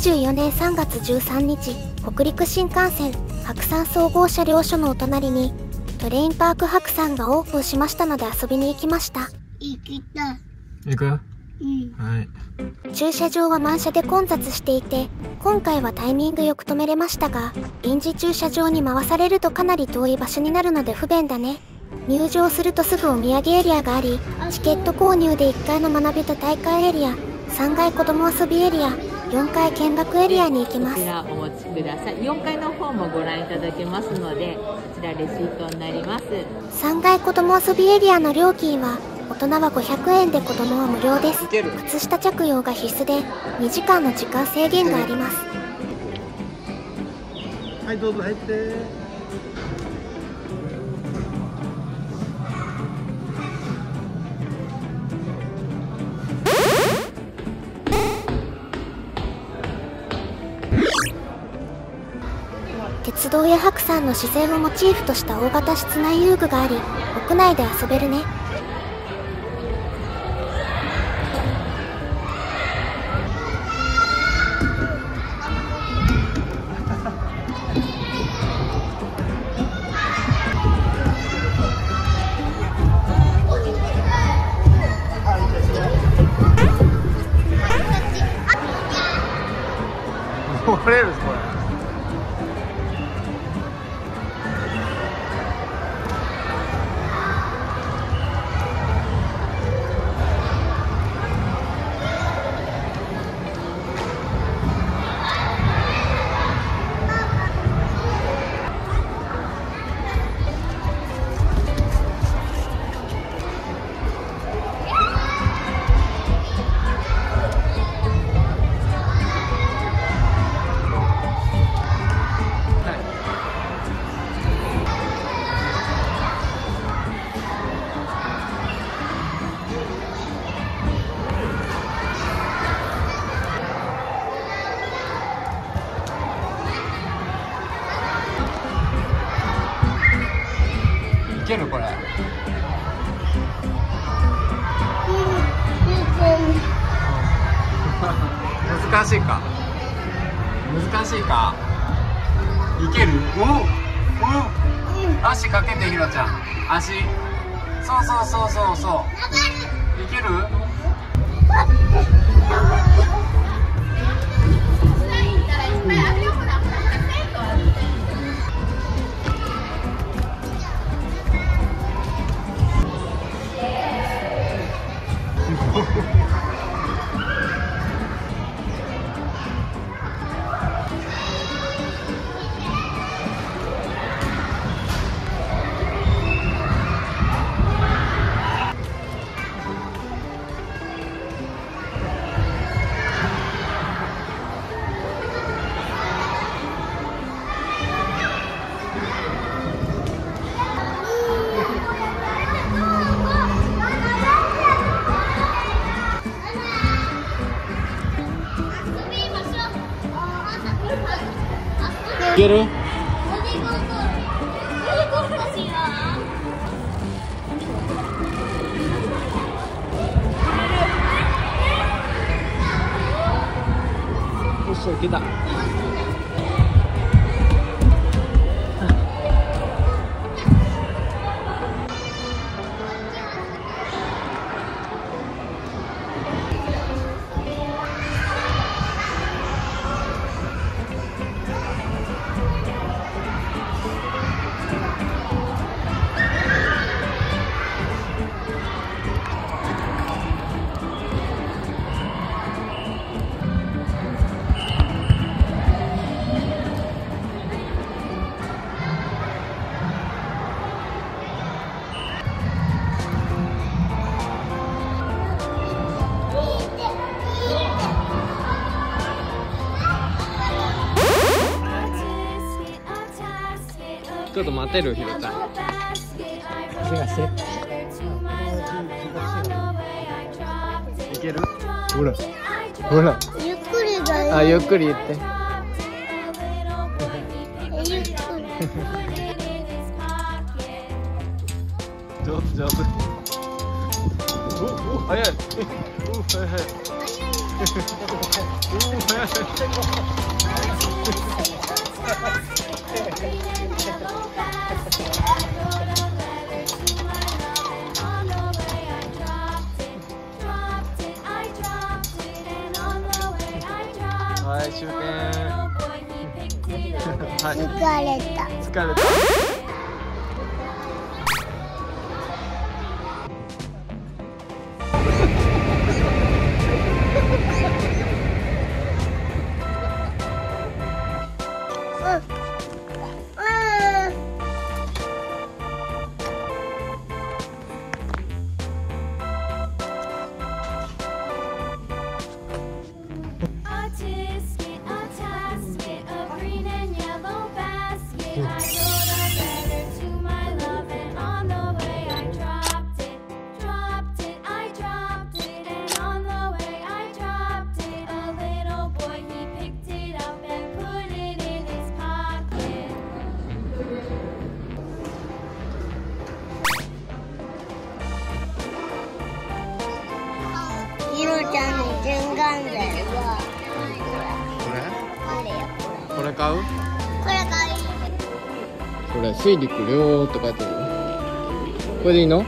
2024年3月13日北陸新幹線白山総合車両所のお隣にトレインパーク白山がオープンしましたので遊びに行きました行きたい。行く？ようん。はい駐車場は満車で混雑していて今回はタイミングよく止めれましたが臨時駐車場に回されるとかなり遠い場所になるので不便だね入場するとすぐお土産エリアがありチケット購入で1階の学びと大会エリア3階子ども遊びエリア4階見学エリアに行きます。こちらお持ちください。4階の方もご覧いただけますのでこちらレシートになります。3階子ども遊びエリアの料金は大人は500円で子供は無料です。靴下着用が必須で2時間の時間制限があります。はいどうぞ入って鉄道や白山の自然をモチーフとした大型室内遊具があり屋内で遊べるね。折れるけるこれ。難しいか。難しいか。いける？おお足かけてひろちゃん。足。そうそうそうそうそう。いける？Oh, いけるちょっと待てるひろちゃん怪いけるほら。ほら。ゆっくりだよ。あゆっくり言って。上手上手おお早い。お早い。早い。早い。終点、疲れた。疲れた。う？これがいい。これ水陸両とかやってる？これでいいの？